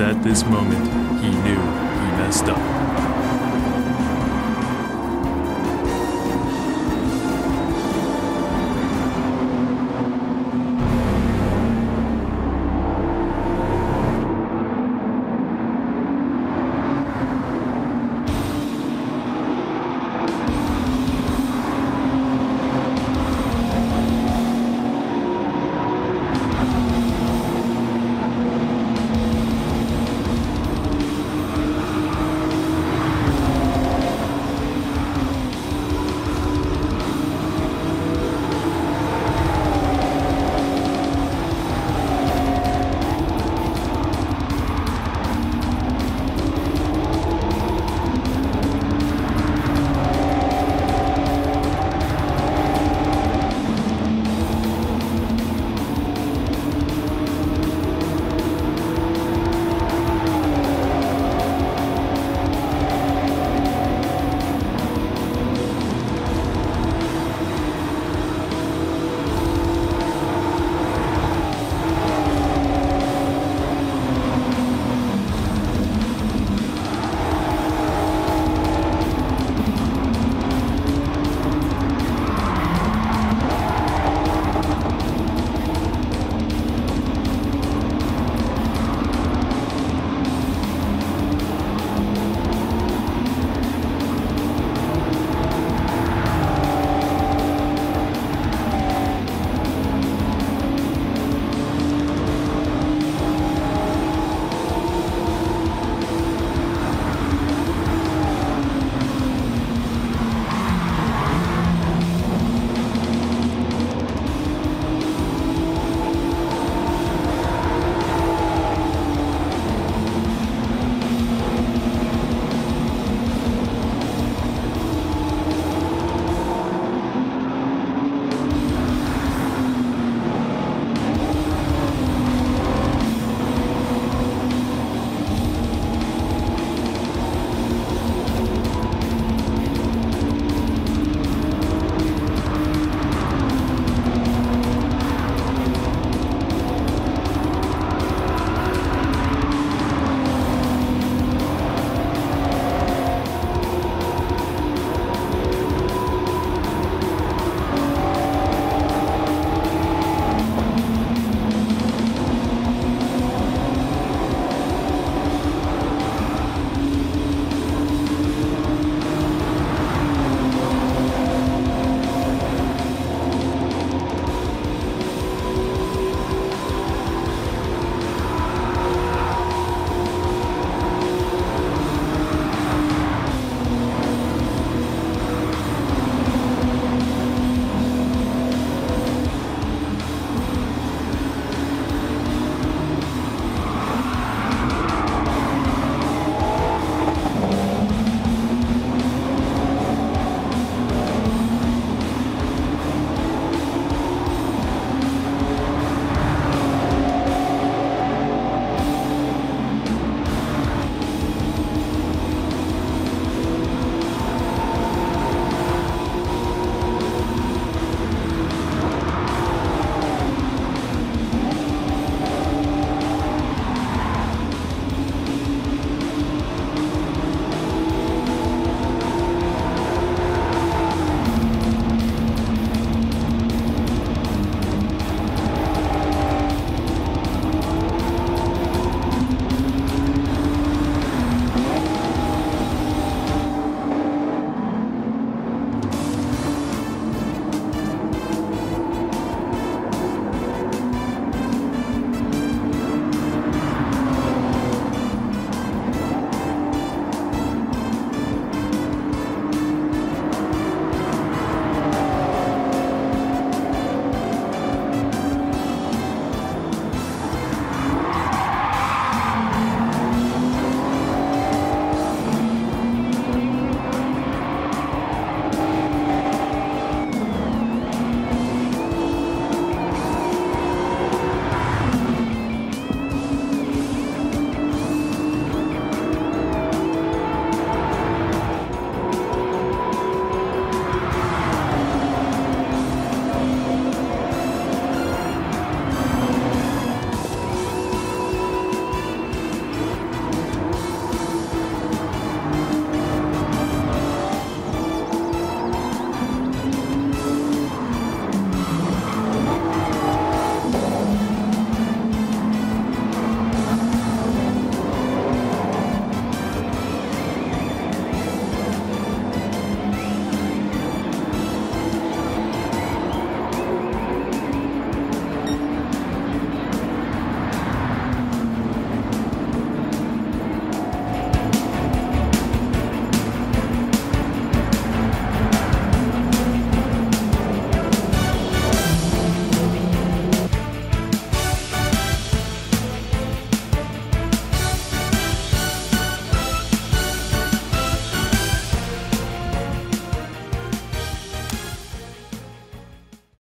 at this moment he knew he messed up.